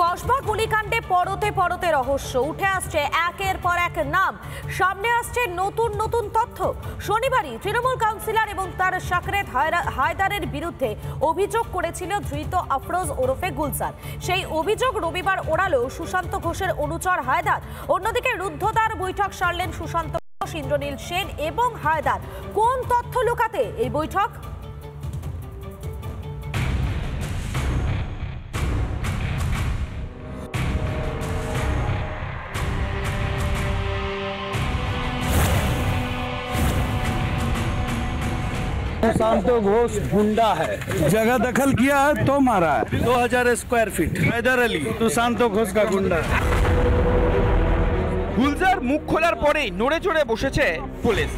কসবা গুলিকাণ্ডে পরতে পরতে রহস্য। উঠে আসছে একের পর এক নাম। সামনে আসছে নতুন নতুন তথ্য। শনিবারই তৃণমূল কাউন্সিলর এবং তার সাকরেত হায়দারের বিরুদ্ধে অভিযোগ করেছিল ধৃত আফরোজ ওরফে গুলজার। সেই অভিযোগ রবিবার ওড়ালো সুশান্ত ঘোষের অনুচর হায়দার। অন্যদিকে রুদ্ধদ্বার বৈঠক সারলেন সুশান্ত ঘোষ, ইন্দ্রনীল সেন এবং হায়দার। কোন তথ্য লুকাতে এই বৈঠক? सुशांत घोष गुंडा है जगह दखल किया है तो मारा है 2000 स्क्वायर फीट हैदर अली सुशांत घोष का गुंडा গুলজার মুখ খোলার পরেই নড়ে চড়ে বসেছে পুলিশ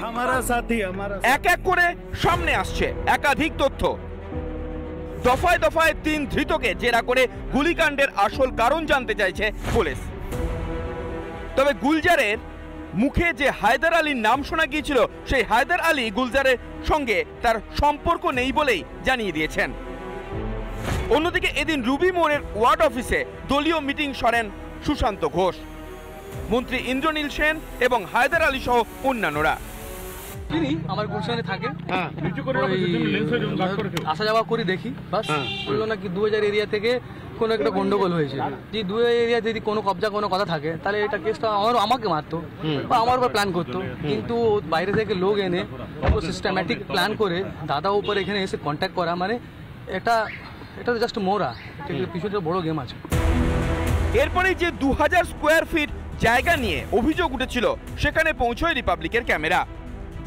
हमारा साथी हमारा এক এক করে সামনে আসছে একাধিক তথ্য দফায় দফায় তিন ধৃতকে জেরা করে গুলিকাণ্ডের আসল কারণ জানতে চাইছে পুলিশ তবে গুলজারের মুখে যে হায়দার আলীর নাম শোনা গিয়েছিল, সেই হায়দার আলী গুলজারের সঙ্গে তার সম্পর্ক নেই বলেই জানিয়ে দিয়েছেন। অন্যদিকে এদিন রুবি মোড়ের ওয়ার্ড অফিসে দলীয় মিটিং সরেন সুশান্ত ঘোষ। মন্ত্রী ইন্দ্রনীল সেন এবং হায়দার আলী সহ অন্যান্যরা। চিনি আমার গুলশানে থাকে আসা যাওয়া করি দেখি। বাস বলল নাকি দু হাজার এরিয়া থেকে কোনো একটা গন্ডগোল হয়েছে। যদি দু হাজার এরিয়া যদি কোনো কবজা কোনো কথা থাকে তাহলে এটা কেসটা আমার আমাকে মারতো। বা আমার উপর প্ল্যান করতো। কিন্তু বাইরে থেকে লোক এনে ও সিস্টেম্যাটিক প্ল্যান করে দাদা উপর এখানে এসে কন্ট্যাক্ট করা মানে এটা এটা তো জাস্ট মোরা। পিছনে বড় গেম আছে। এরপরে যে দু হাজার স্কোয়ার ফিট জায়গা নিয়ে অভিযোগ উঠেছিল সেখানে পৌঁছয় রিপাবলিকের ক্যামেরা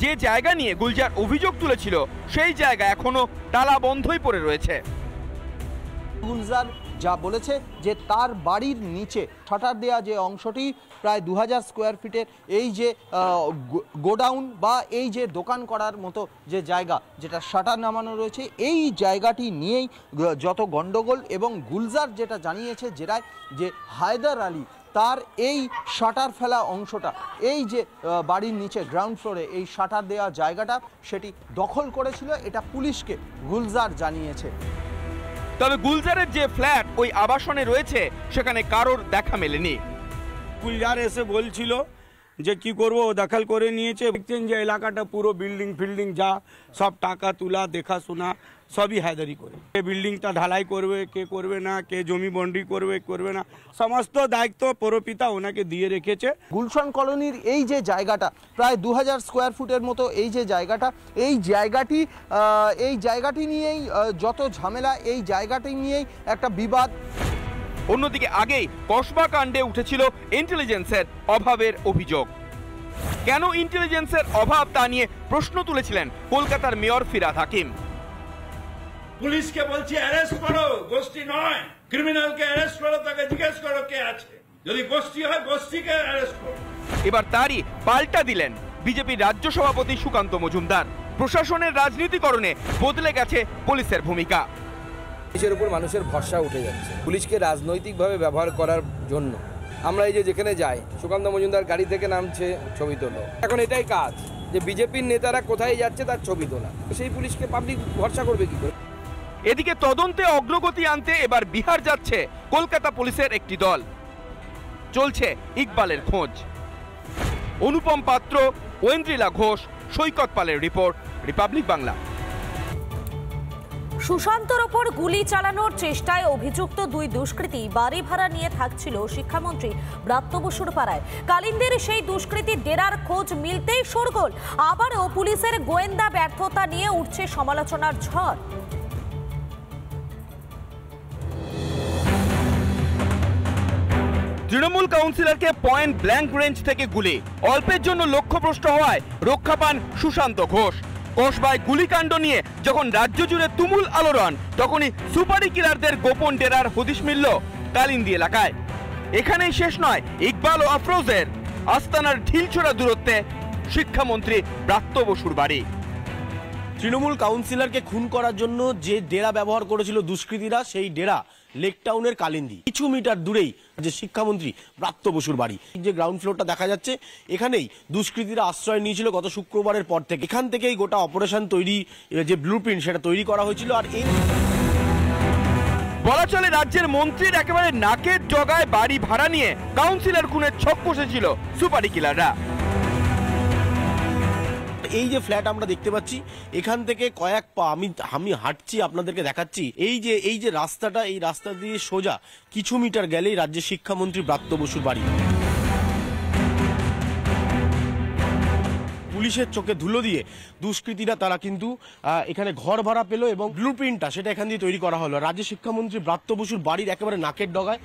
যে জায়গা নিয়ে গুলজার অভিযোগ তুলেছিল, সেই জায়গা এখনও তালা বন্ধই পড়ে রয়েছে। গুলজার যা বলেছে যে তার বাড়ির নিচে ঠাটার দেয়া যে অংশটি প্রায় দু হাজার স্কোয়ার ফিটের, এই যে গোডাউন বা এই যে দোকান করার মতো যে জায়গা যেটা শাটার নামানো রয়েছে, এই জায়গাটি নিয়েই যত গন্ডগোল এবং গুলজার যেটা জানিয়েছে জেরায় যে হায়দার আলী তার এই শাটার ফেলা অংশটা এই যে বাড়ির নিচে গ্রাউন্ড ফ্লোরে এই শাটার দেওয়া জায়গাটা সেটি দখল করেছিল এটা পুলিশকে গুলজার জানিয়েছে। তবে গুলজারের যে ফ্ল্যাট ওই আবাসনে রয়েছে সেখানে কারোর দেখা মেলেনি। গুলজার এসে বলছিল যে কি করব দখল করে নিয়েছে। দেখছেন যে এলাকাটা পুরো বিল্ডিং ফিল্ডিং যা, সব টাকা তুলা, দেখাশোনা, সবই হায়দারি করে। কে বিল্ডিংটা ঢালাই করবে, কে করবে না, কে জমি বন্ডি করবে করবে না, সমস্ত দায়িত্ব পরপিতা ওনাকে দিয়ে রেখেছে। গুলশান কলোনির এই যে জায়গাটা, প্রায় দু হাজার স্কোয়ার ফুটের মতো এই যে জায়গাটা, এই জায়গাটি এই জায়গাটি নিয়েই যত ঝামেলা, এই জায়গাটি নিয়েই একটা বিবাদ। অন্যদিকে আগেই কসবা কাণ্ডে উঠেছিল ইন্টেলিজেন্সের অভাবের অভিযোগ। কেন ইন্টেলিজেন্সের অভাব তা নিয়ে প্রশ্ন তুলেছিলেন কলকাতার মেয়র ফিরাদ হাকিম। পুলিশকে বলছি অ্যারেস্ট করো গোষ্ঠী নয়। ক্রিমিনালকে অ্যারেস্ট করো তাকে জিজ্ঞেস করো কে আছে। যদি গোষ্ঠী হয় গোষ্ঠীকে অ্যারেস্ট করো। এবার তারই পাল্টা দিলেন বিজেপির রাজ্য সভাপতি সুকান্ত মজুমদার। প্রশাসনের রাজনীতিকরণে বদলে গেছে পুলিশের ভূমিকা। পুলিশের উপর মানুষের ভরসা উঠে যাচ্ছে। পুলিশকে রাজনৈতিকভাবে ব্যবহার করার জন্য। আমরা এই যে যেখানে যাই, সুকান্ত মজুমদার গাড়ি থেকে নামছে ছবি তোলো। এখন এটাই কাজ, যে বিজেপির নেতারা কোথায় যাচ্ছে তার ছবি তোলা। সেই পুলিশকে পাবলিক ভরসা করবে কি করে? এদিকে তদন্তে অগ্রগতি আনতে এবার বিহার যাচ্ছে কলকাতা পুলিশের একটি দল। চলছে ইকবালের খোঁজ। অনুপম পাত্র ঐন্দ্রিলা ঘোষ, সৈকত পালের রিপোর্ট, রিপাবলিক বাংলা। সুশান্তর ওপর গুলি চালানোর চেষ্টায় অভিযুক্ত দুই দুষ্কৃতী বাড়ি ভাড়া নিয়ে থাকছিল শিক্ষামন্ত্রী ব্রাত্য বসুর পাড়ায়। কালিন্দের সেই দুষ্কৃতী ডেরার খোঁজ মিলতেই শোরগোল। আবারও পুলিশের গোয়েন্দা ব্যর্থতা নিয়ে উঠছে সমালোচনার ঝড়। তৃণমূল কাউন্সিলরকে পয়েন্ট ব্ল্যাঙ্ক রেঞ্জ থেকে গুলি। অল্পের জন্য লক্ষ্যভ্রষ্ট হওয়ায় রক্ষা পান সুশান্ত ঘোষ। কসবায় গুলিকাণ্ড নিয়ে যখন রাজ্য জুড়ে তুমুল আলোড়ন, তখনই সুপারি কিলারদের গোপন ডেরার হদিশ মিলল কালিন্দি এলাকায়। এখানেই শেষ নয়, ইকবাল ও আফরোজের। আস্তানার ঢিলছোড়া দূরত্বে শিক্ষামন্ত্রী ব্রাত্য বসুর বাড়ি। তৃণমূল কাউন্সিলরকে খুন করার জন্য যে ডেরা ব্যবহার করেছিল দুষ্কৃতীরা, সেই ডেরা লেক টাউনের কালিন্দি। কিছু মিটার দূরেই যে শিক্ষামন্ত্রী প্রাপ্ত বসুর বাড়ি। যে গ্রাউন্ড ফ্লোরটা দেখা যাচ্ছে, এখানেই দুষ্কৃতীরা আশ্রয় নিয়েছিল গত শুক্রবারের পর থেকে। এখান থেকেই গোটা অপারেশন তৈরি যে ব্লু সেটা তৈরি করা হয়েছিল আর এই বলা চলে রাজ্যের মন্ত্রীর একেবারে নাকের জগায় বাড়ি ভাড়া নিয়ে কাউন্সিলর খুনের ছক কষেছিল সুপারি কিলাররা এই যে ফ্ল্যাট আমরা দেখতে পাচ্ছি, এখান থেকে কয়েক পা, আমি আমি হাঁটছি, আপনাদেরকে দেখাচ্ছি। এই যে এই যে রাস্তাটা, এই রাস্তা দিয়ে সোজা কিছু মিটার গেলেই রাজ্যের শিক্ষামন্ত্রী ব্রাত্য বসুর বাড়ি। পুলিশের চোখে ধুলো দিয়ে দুষ্কৃতীরা তারা কিন্তু এখানে ঘর ভাড়া পেল এবং ব্লু প্রিন্টটা সেটা এখান দিয়ে তৈরি করা হলো। রাজ্য শিক্ষামন্ত্রী ব্রাত্য বসুর বাড়ির একেবারে নাকের ডগায়।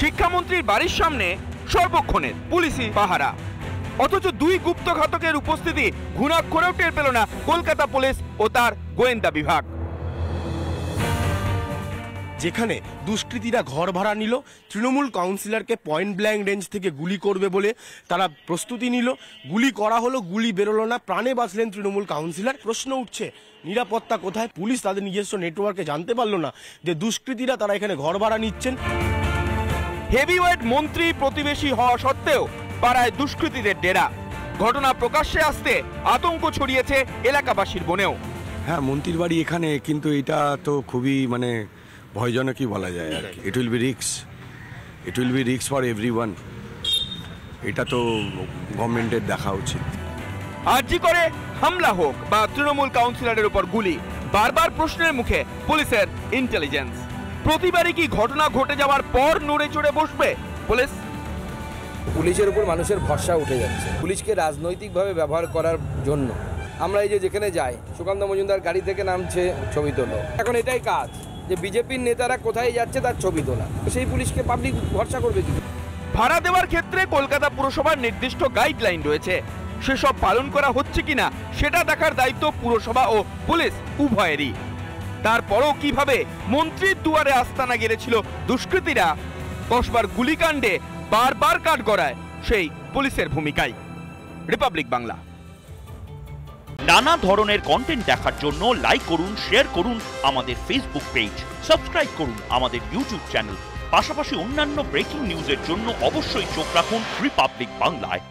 শিক্ষামন্ত্রীর বাড়ির সামনে সর্বক্ষণের পুলিশি পাহারা। অথচ দুই গুপ্তঘাতকের উপস্থিতি ঘুণাক্ষরেও টের পেল না কলকাতা পুলিশ ও তার গোয়েন্দা বিভাগ। যেখানে দুষ্কৃতীরা ঘর ভাড়া নিল তৃণমূল কাউন্সিলরকে পয়েন্ট ব্ল্যাঙ্ক রেঞ্জ থেকে গুলি করবে বলে তারা প্রস্তুতি নিল। গুলি করা হলো গুলি বেরোলো না প্রাণে বাঁচলেন তৃণমূল কাউন্সিলর। প্রশ্ন উঠছে নিরাপত্তা কোথায়? পুলিশ তাদের নিজস্ব নেটওয়ার্কে জানতে পারল না যে দুষ্কৃতীরা তারা এখানে ঘর ভাড়া নিচ্ছেন। হেভিওয়েট মন্ত্রী প্রতিবেশী হওয়া সত্ত্বেও পাড়ায় দুষ্কৃতীদের ডেরা। ঘটনা প্রকাশ্যে আসতে আতঙ্ক ছড়িয়েছে এলাকাবাসীর বনেও। হ্যাঁ মন্ত্রীর বাড়ি এখানে কিন্তু এটা তো খুবই মানে ভয়জনকই বলা যায় আর কি। It will be risks it will be risks for every এটা তো গভর্নমেন্টের দেখা উচিত। আর্জি করে হামলা হোক বা তৃণমূল কাউন্সিলরের উপর গুলি বারবার প্রশ্নের মুখে পুলিশের ইন্টেলিজেন্স প্রতিবারই কি ঘটনা ঘটে যাওয়ার পর নড়ে চড়ে বসবে পুলিশ? পুলিশের উপর মানুষের ভরসা উঠে যাচ্ছে। পুলিশকে রাজনৈতিকভাবে ব্যবহার করার জন্য। আমরা এই যে যেখানে যাই, সুকান্ত মজুমদার গাড়ি থেকে নামছে ছবি তোলো। এখন এটাই কাজ, যে বিজেপির নেতারা কোথায় যাচ্ছে তার ছবি তোলা। সেই পুলিশকে পাবলিক ভরসা করবে কি? ভাড়া দেওয়ার ক্ষেত্রে কলকাতা পুরসভার নির্দিষ্ট গাইডলাইন রয়েছে। সেসব পালন করা হচ্ছে কিনা, সেটা দেখার দায়িত্ব পুরসভা ও পুলিশ উভয়েরই। তারপরও কীভাবে মন্ত্রীর দুয়ারে আস্তানা গেড়েছিল দুষ্কৃতীরা? কসবার গুলিকাণ্ডে বারবার কাঠ গড়ায় সেই পুলিশের ভূমিকায় রিপাবলিক বাংলা। নানা ধরনের কন্টেন্ট দেখার জন্য লাইক করুন শেয়ার করুন আমাদের ফেসবুক পেজ সাবস্ক্রাইব করুন আমাদের ইউটিউব চ্যানেল পাশাপাশি অন্যান্য ব্রেকিং নিউজের জন্য অবশ্যই চোখ রাখুন রিপাবলিক বাংলায়।